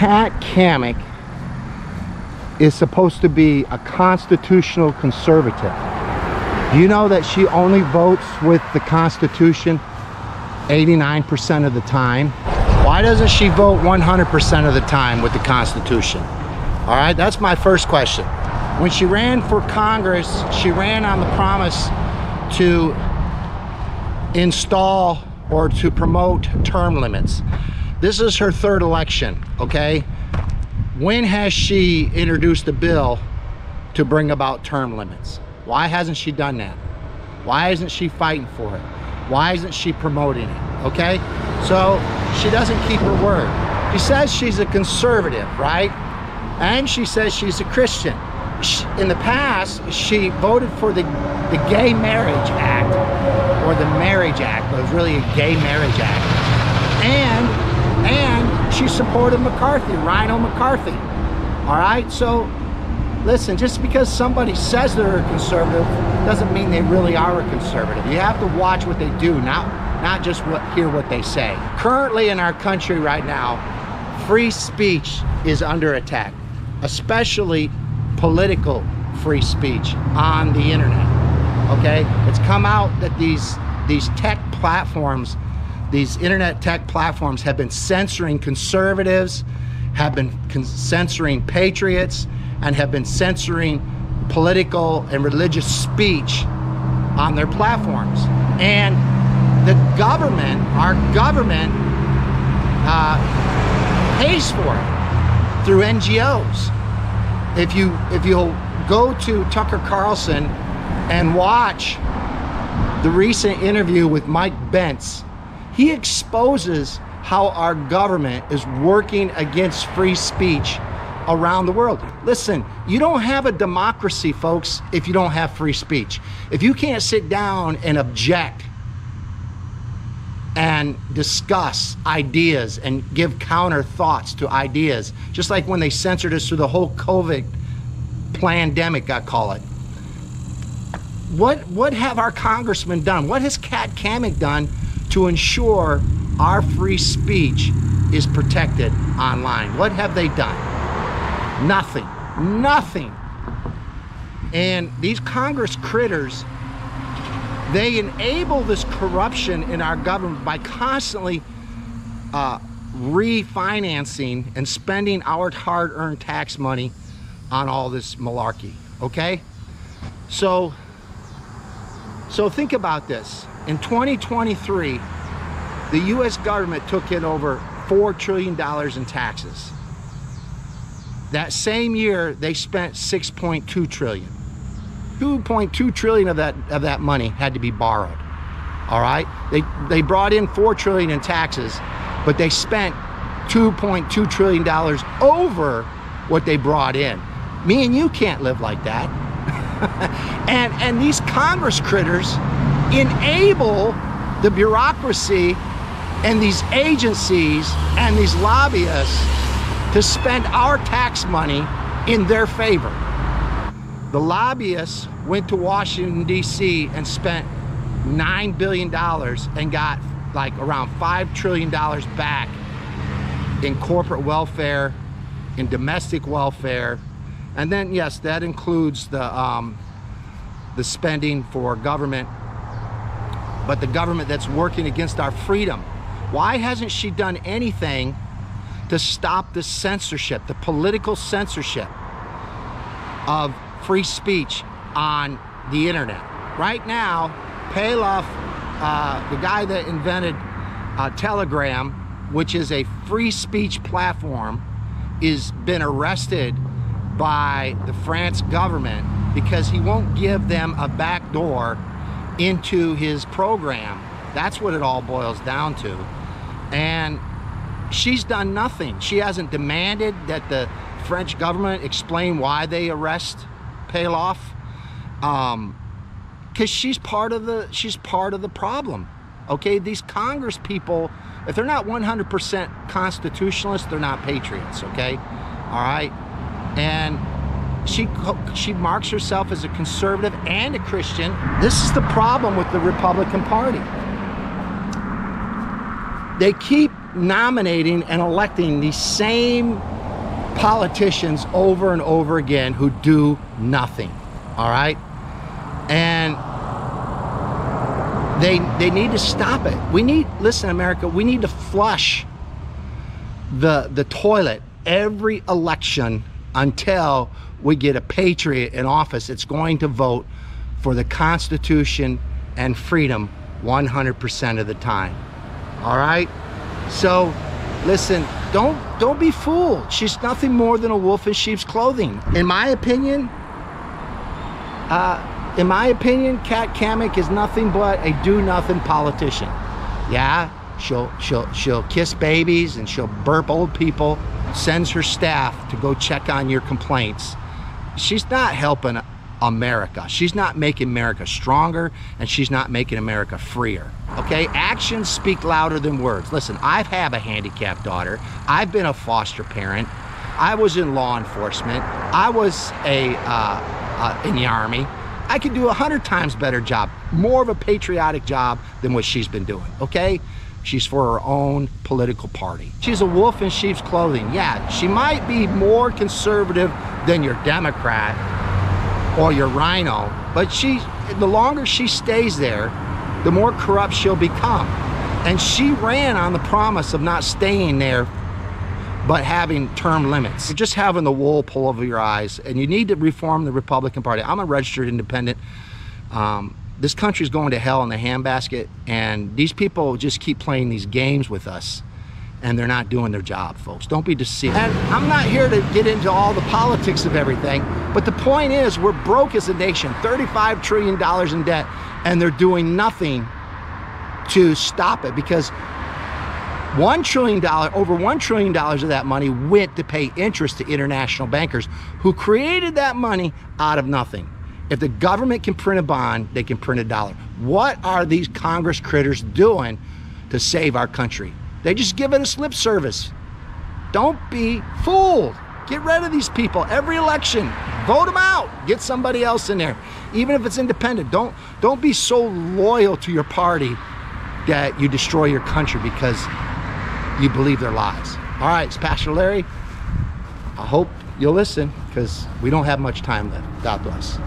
Kat Cammack is supposed to be a constitutional conservative. You know that she only votes with the Constitution 89% of the time? Why doesn't she vote 100% of the time with the Constitution? All right, that's my first question. When she ran for Congress, she ran on the promise to install or to promote term limits. This is her third election, okay? When has she introduced a bill to bring about term limits? Why hasn't she done that? Why isn't she fighting for it? Why isn't she promoting it? Okay? So she doesn't keep her word. She says she's a conservative, right? And she says she's a Christian. In the past, she voted for the, the Gay Marriage Act, or the Marriage Act, but it was really a Gay Marriage Act. And and she supported McCarthy, Rhino McCarthy. All right, so listen, just because somebody says they're a conservative doesn't mean they really are a conservative. You have to watch what they do, not, not just what, hear what they say. Currently in our country right now, free speech is under attack, especially political free speech on the internet. Okay, it's come out that these these tech platforms these internet tech platforms have been censoring conservatives, have been censoring patriots, and have been censoring political and religious speech on their platforms. And the government, our government, uh, pays for it through NGOs. If you if you'll go to Tucker Carlson and watch the recent interview with Mike Benz he exposes how our government is working against free speech around the world. Listen, you don't have a democracy, folks, if you don't have free speech. If you can't sit down and object and discuss ideas and give counter thoughts to ideas, just like when they censored us through the whole COVID pandemic, I call it. What, what have our congressmen done? What has Kat Cammack done to ensure our free speech is protected online. What have they done? Nothing. Nothing. And these Congress critters, they enable this corruption in our government by constantly uh, refinancing and spending our hard-earned tax money on all this malarkey, okay? So, so think about this. In 2023, the U.S. government took in over $4 trillion in taxes. That same year, they spent 6.2 trillion. 2.2 trillion of that of that money had to be borrowed. All right, they they brought in 4 trillion in taxes, but they spent 2.2 trillion dollars over what they brought in. Me and you can't live like that. and and these Congress critters enable the bureaucracy and these agencies and these lobbyists to spend our tax money in their favor. The lobbyists went to Washington, D.C. and spent $9 billion and got like around $5 trillion back in corporate welfare, in domestic welfare. And then, yes, that includes the, um, the spending for government but the government that's working against our freedom. Why hasn't she done anything to stop the censorship, the political censorship of free speech on the internet? Right now, Paloff, uh, the guy that invented uh, Telegram, which is a free speech platform, is been arrested by the France government because he won't give them a back door into his program. That's what it all boils down to. And she's done nothing. She hasn't demanded that the French government explain why they arrest Paloff. Um, because she's part of the she's part of the problem. Okay, these Congress people, if they're not 100% constitutionalists, they're not patriots. Okay, all right, and she she marks herself as a conservative and a Christian. This is the problem with the Republican Party. They keep nominating and electing these same politicians over and over again who do nothing. All right? And they they need to stop it. We need listen America, we need to flush the the toilet every election until we get a patriot in office that's going to vote for the Constitution and freedom 100% of the time. All right? So, listen, don't don't be fooled. She's nothing more than a wolf in sheep's clothing. In my opinion, uh, in my opinion, Kat Cammack is nothing but a do-nothing politician. Yeah, she'll she'll she'll kiss babies and she'll burp old people. Sends her staff to go check on your complaints. She's not helping America. She's not making America stronger and she's not making America freer. Okay? Actions speak louder than words. Listen, I have a handicapped daughter. I've been a foster parent. I was in law enforcement. I was a uh, uh, in the army. I could do a hundred times better job, more of a patriotic job than what she's been doing. Okay? She's for her own political party. She's a wolf in sheep's clothing. Yeah, she might be more conservative than your Democrat, or your rhino, But she, the longer she stays there, the more corrupt she'll become. And she ran on the promise of not staying there, but having term limits. You're just having the wool pull over your eyes, and you need to reform the Republican Party. I'm a registered independent. Um, this country's going to hell in the handbasket, and these people just keep playing these games with us and they're not doing their job, folks. Don't be deceived. And I'm not here to get into all the politics of everything, but the point is we're broke as a nation, $35 trillion in debt, and they're doing nothing to stop it because $1 trillion, over $1 trillion of that money went to pay interest to international bankers who created that money out of nothing. If the government can print a bond, they can print a dollar. What are these Congress critters doing to save our country? They just give it a slip service. Don't be fooled. Get rid of these people every election. Vote them out. Get somebody else in there. Even if it's independent. Don't don't be so loyal to your party that you destroy your country because you believe their lies. All right, it's Pastor Larry. I hope you'll listen because we don't have much time left. God bless.